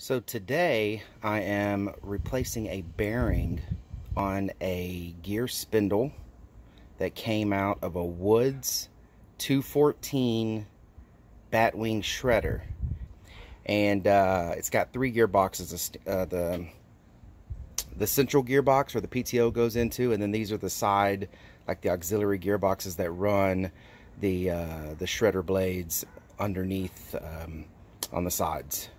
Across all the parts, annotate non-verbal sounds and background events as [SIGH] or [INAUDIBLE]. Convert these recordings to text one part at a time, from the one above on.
So today I am replacing a bearing on a gear spindle that came out of a Woods 214 Batwing shredder. And uh, it's got three gearboxes. Uh, the, the central gearbox where the PTO goes into, and then these are the side, like the auxiliary gearboxes that run the, uh, the shredder blades underneath um, on the sides.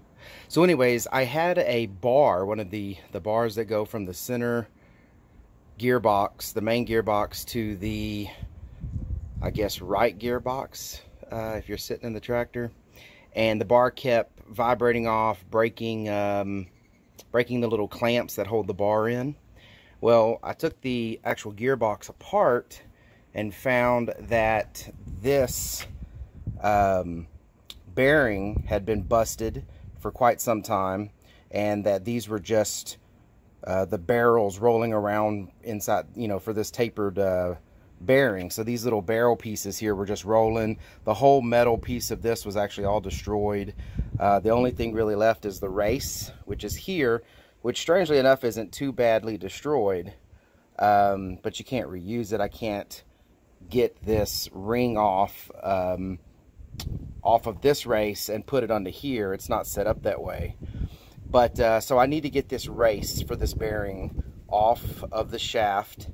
So anyways, I had a bar, one of the, the bars that go from the center gearbox, the main gearbox to the, I guess, right gearbox, uh, if you're sitting in the tractor. And the bar kept vibrating off, breaking, um, breaking the little clamps that hold the bar in. Well, I took the actual gearbox apart and found that this um, bearing had been busted for quite some time and that these were just uh, the barrels rolling around inside, you know, for this tapered uh, bearing. So these little barrel pieces here were just rolling. The whole metal piece of this was actually all destroyed. Uh, the only thing really left is the race, which is here, which strangely enough isn't too badly destroyed. Um, but you can't reuse it. I can't get this ring off um, off of this race and put it onto here. It's not set up that way. But uh, so I need to get this race for this bearing off of the shaft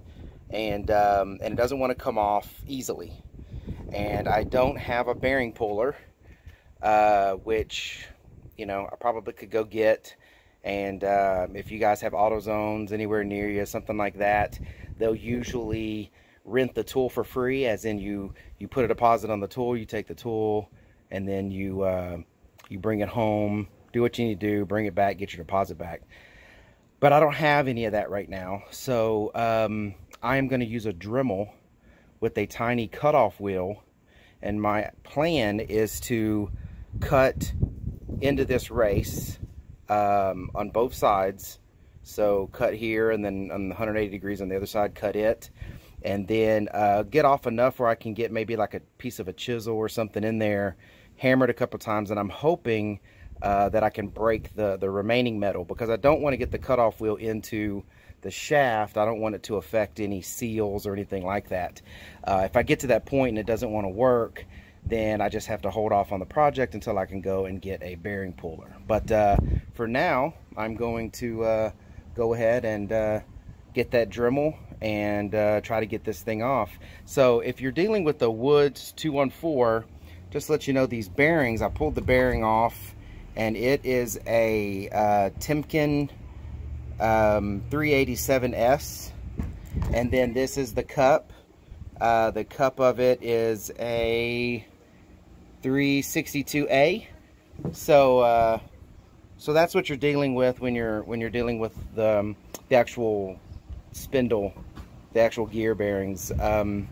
and, um, and it doesn't want to come off easily. And I don't have a bearing puller, uh, which, you know, I probably could go get. And uh, if you guys have AutoZones anywhere near you, something like that, they'll usually rent the tool for free, as in you, you put a deposit on the tool, you take the tool, and then you uh, you bring it home, do what you need to do, bring it back, get your deposit back. But I don't have any of that right now, so um, I am going to use a Dremel with a tiny cutoff wheel, and my plan is to cut into this race um, on both sides. So cut here, and then on the 180 degrees on the other side, cut it and then uh, get off enough where I can get maybe like a piece of a chisel or something in there, hammer it a couple times, and I'm hoping uh, that I can break the, the remaining metal because I don't want to get the cutoff wheel into the shaft. I don't want it to affect any seals or anything like that. Uh, if I get to that point and it doesn't want to work, then I just have to hold off on the project until I can go and get a bearing puller. But uh, for now, I'm going to uh, go ahead and uh, get that Dremel and uh, try to get this thing off. So if you're dealing with the Woods 214, just let you know these bearings, I pulled the bearing off and it is a uh, Timken um, 387S. And then this is the cup. Uh, the cup of it is a 362A. So, uh, so that's what you're dealing with when you're when you're dealing with the, um, the actual spindle, the actual gear bearings. Um,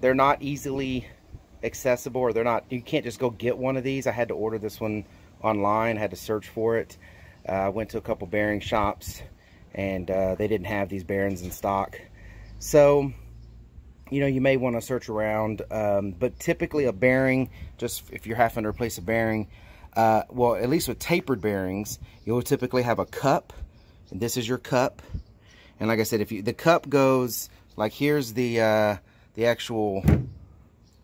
they're not easily accessible or they're not, you can't just go get one of these. I had to order this one online, had to search for it. Uh, I went to a couple bearing shops and uh, they didn't have these bearings in stock. So, you know, you may want to search around, um, but typically a bearing, just if you're having to replace a bearing, uh, well, at least with tapered bearings, you'll typically have a cup, and this is your cup, and like I said, if you the cup goes like here's the uh, the actual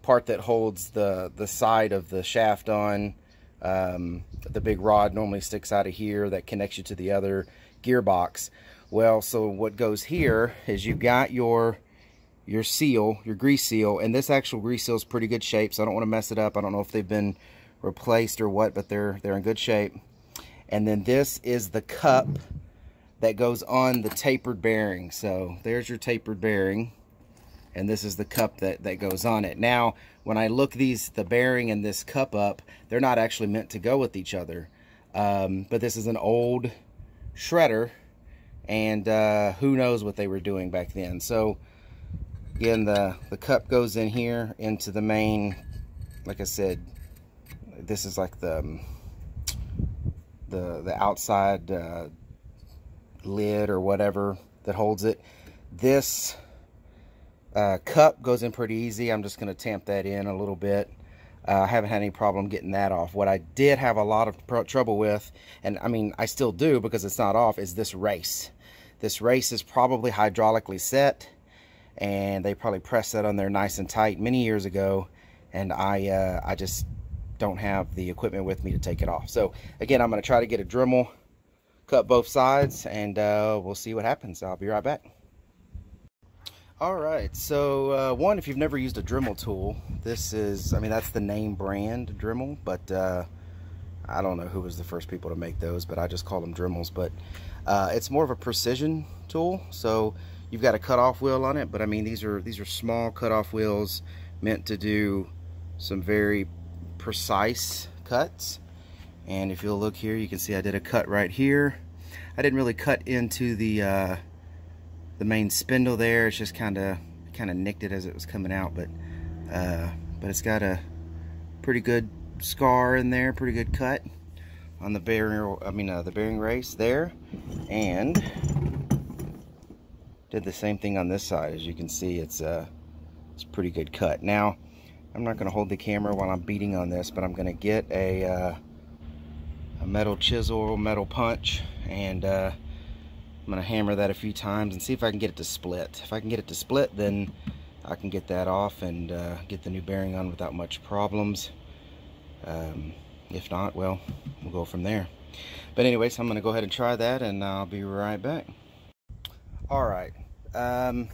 part that holds the the side of the shaft on. Um, the big rod normally sticks out of here that connects you to the other gearbox. Well, so what goes here is you've got your your seal, your grease seal, and this actual grease seal is pretty good shape, so I don't want to mess it up. I don't know if they've been replaced or what, but they're they're in good shape. And then this is the cup that goes on the tapered bearing. So there's your tapered bearing. And this is the cup that, that goes on it. Now, when I look these, the bearing and this cup up, they're not actually meant to go with each other. Um, but this is an old shredder and uh, who knows what they were doing back then. So again, the, the cup goes in here into the main, like I said, this is like the, um, the, the outside uh, lid or whatever that holds it. This uh, cup goes in pretty easy. I'm just going to tamp that in a little bit. uh, I haven't had any problem getting that off. What I did have a lot of trouble with, and I mean, I still do because it's not off, is this race. This race is probably hydraulically set, and they probably pressed that on there nice and tight many years ago, and I, uh, I just don't have the equipment with me to take it off. So again, I'm going to try to get a Dremel, cut both sides, and uh, we'll see what happens. I'll be right back. All right, so uh, one, if you've never used a Dremel tool, this is, I mean, that's the name brand Dremel, but uh, I don't know who was the first people to make those, but I just call them Dremels. But uh, it's more of a precision tool, so you've got a cutoff wheel on it, but I mean, these are these are small cutoff wheels meant to do some very precise cuts. And if you'll look here, you can see I did a cut right here. I didn't really cut into the uh, the main spindle there. It's just kind of kind of nicked it as it was coming out, but uh, but it's got a pretty good scar in there, pretty good cut on the bearing. I mean uh, the bearing race there, and did the same thing on this side. As you can see, it's a uh, it's a pretty good cut. Now I'm not going to hold the camera while I'm beating on this, but I'm going to get a uh, a metal chisel, metal punch, and uh, I'm to hammer that a few times and see if I can get it to split. If I can get it to split, then I can get that off and uh, get the new bearing on without much problems. Um, if not, well, we'll go from there. But anyways, I'm to go ahead and try that and I'll be right back. Alright, um,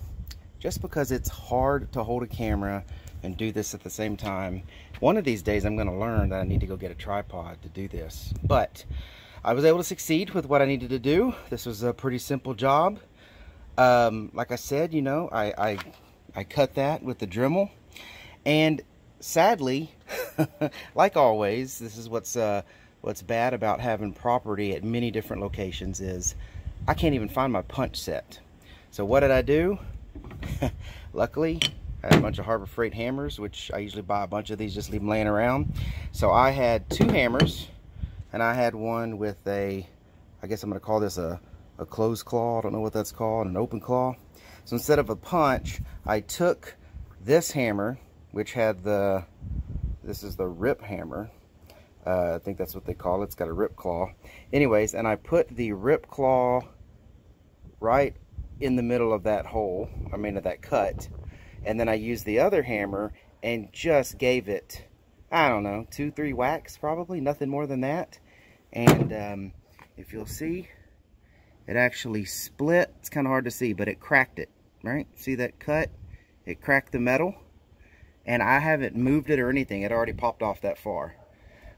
just because it's hard to hold a camera and do this at the same time, one of these days I'm going to learn that I need to go get a tripod to do this. But I was able to succeed with what I needed to do. This was a pretty simple job. Um, like I said, you know, I, I, I cut that with the Dremel. And sadly, [LAUGHS] like always, this is what's, uh, what's bad about having property at many different locations is I can't even find my punch set. So what did I do? [LAUGHS] Luckily, Had a bunch of Harbor Freight hammers, which I usually buy a bunch of these, just leave them laying around. So I had two hammers and I had one with a I guess I'm gonna call this a, a closed claw I don't know what that's called an open claw. So instead of a punch I took this hammer which had the this is the rip hammer. Uh, I think that's what they call it. It's got a rip claw. Anyways and I put the rip claw right in the middle of that hole I mean of that cut and then I used the other hammer and just gave it I don't know, two, three whacks probably, nothing more than that. And um, if you'll see, it actually split. It's kind of hard to see, but it cracked it, right? See that cut? It cracked the metal. And I haven't moved it or anything. It already popped off that far.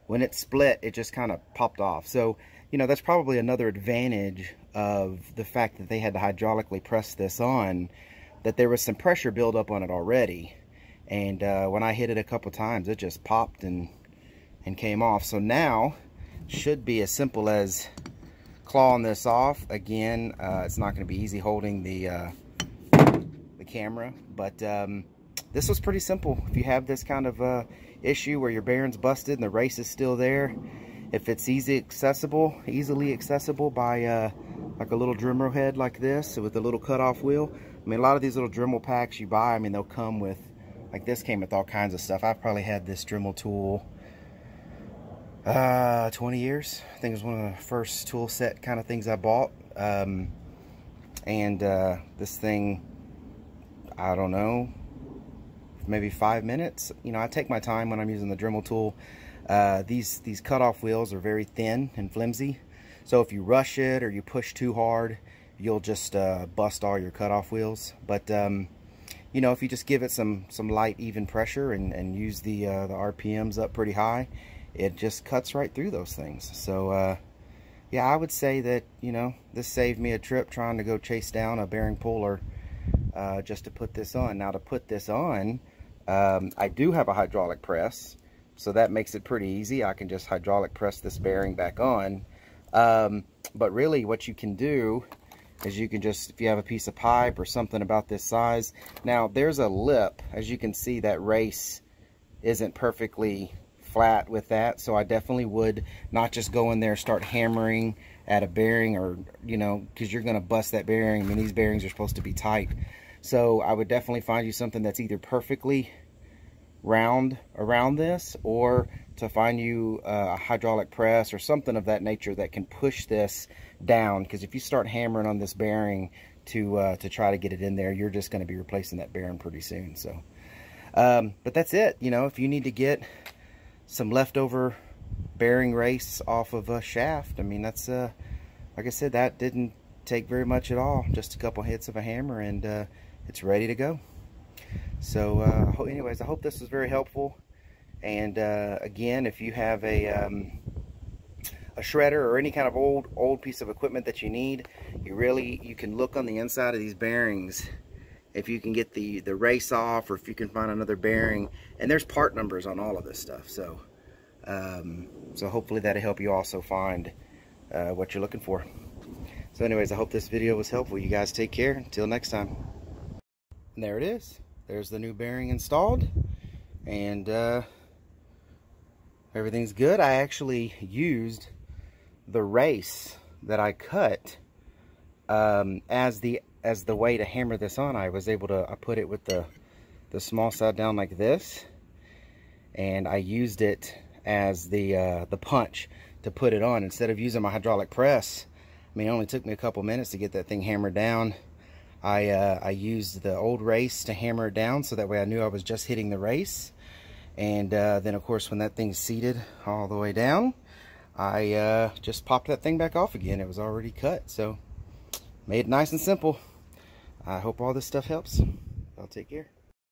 When it split, it just kind of popped off. So, you know, that's probably another advantage of the fact that they had to hydraulically press this on, that there was some pressure buildup on it already. And uh, when I hit it a couple times it just popped and and came off. So now should be as simple as clawing this off. Again uh, it's not going to be easy holding the uh, the camera but um, this was pretty simple. If you have this kind of uh, issue where your bearing's busted and the race is still there if it's easy accessible easily accessible by uh, like a little Dremel head like this with a little cutoff wheel mean a lot of these little Dremel packs you buy I mean they'll come with like this came with all kinds of stuff. I've probably had this Dremel tool uh, 20 years. I think it was one of the first tool set kind of things I bought. Um, and uh, this thing, I don't know, maybe five minutes. You know, I take my time when I'm using the Dremel tool. Uh, these, these cutoff wheels are very thin and flimsy. So if you rush it or you push too hard, you'll just uh, bust all your cutoff wheels. But um, you know, if you just give it some some light, even pressure and, and use the, uh, the RPMs up pretty high, it just cuts right through those things. So, uh, yeah, I would say that, you know, this saved me a trip trying to go chase down a bearing puller uh, just to put this on. Now, to put this on, um, I do have a hydraulic press, so that makes it pretty easy. I can just hydraulic press this bearing back on. Um, but really, what you can do as you can just, if you have a piece of pipe or something about this size. Now, there's a lip. As you can see, that race isn't perfectly flat with that. So I definitely would not just go in there start hammering at a bearing or, you know, because you're going to bust that bearing. I mean, these bearings are supposed to be tight. So I would definitely find you something that's either perfectly round around this or to find you a hydraulic press or something of that nature that can push this down. Because if you start hammering on this bearing to uh, to try to get it in there you're just going to be replacing that bearing pretty soon so. Um, but that's it you know if you need to get some leftover bearing race off of a shaft I mean that's uh like I said that didn't take very much at all just a couple hits of a hammer and uh, it's ready to go so uh, anyways I hope this was very helpful and uh, again, if you have a, um, a shredder or any kind of old old piece of equipment that you need, you really you can look on the inside of these bearings if you can get the the race off or if you can find another bearing. And there's part numbers on all of this stuff. So um, so hopefully that'll help you also find uh, what you're looking for. So anyways, I hope this video was helpful. You guys take care. Until next time. And there it is. There's the new bearing installed. And uh, everything's good. I actually used the race that I cut um, as the as the way to hammer this on. I was able to I put it with the the small side down like this, and I used it as the uh, the punch to put it on instead of using my hydraulic press. I mean, it only took me a couple minutes to get that thing hammered down. I uh, I used the old race to hammer it down so that way I knew I was just hitting the race and uh, then of course when that thing's seated all the way down, I uh, just popped that thing back off again. It was already cut. So made it nice and simple. I hope all this stuff helps. I'll take care.